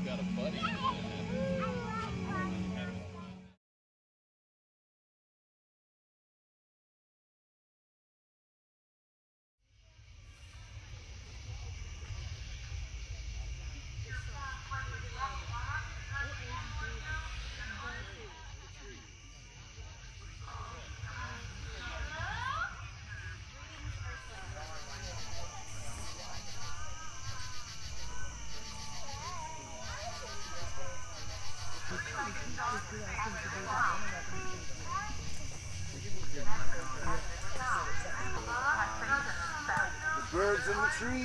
I've got a buddy. The birds and the trees.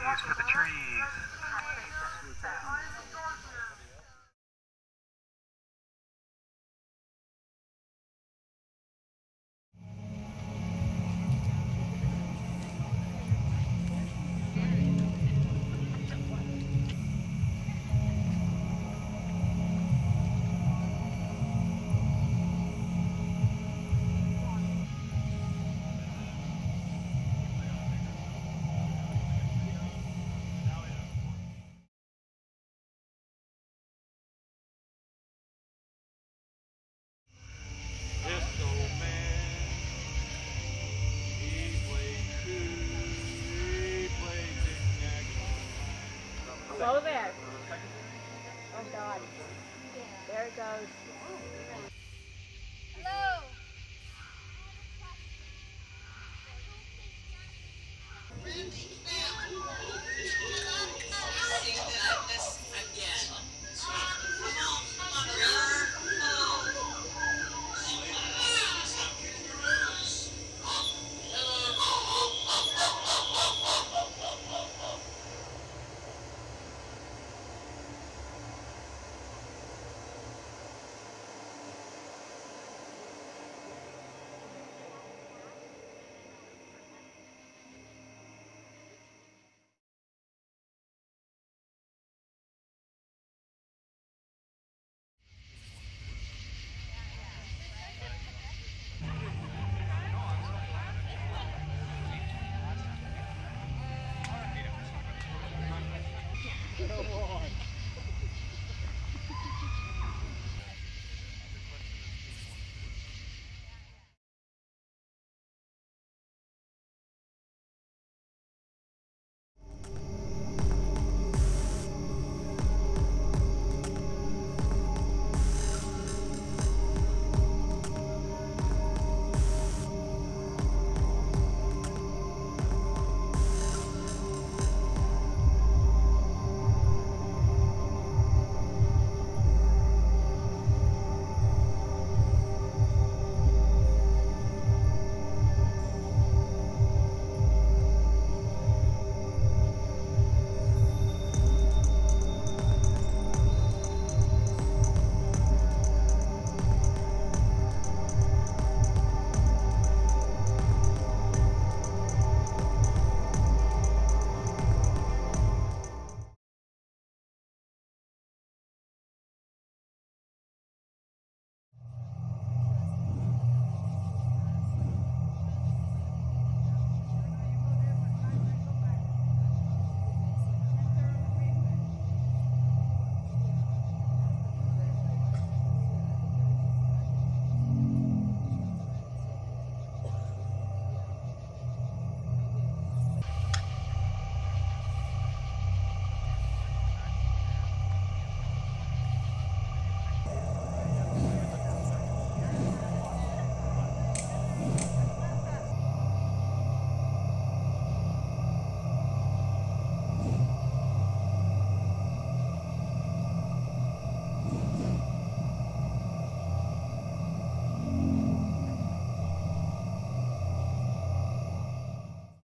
Please for the trees. Slow there. Oh God. There it goes.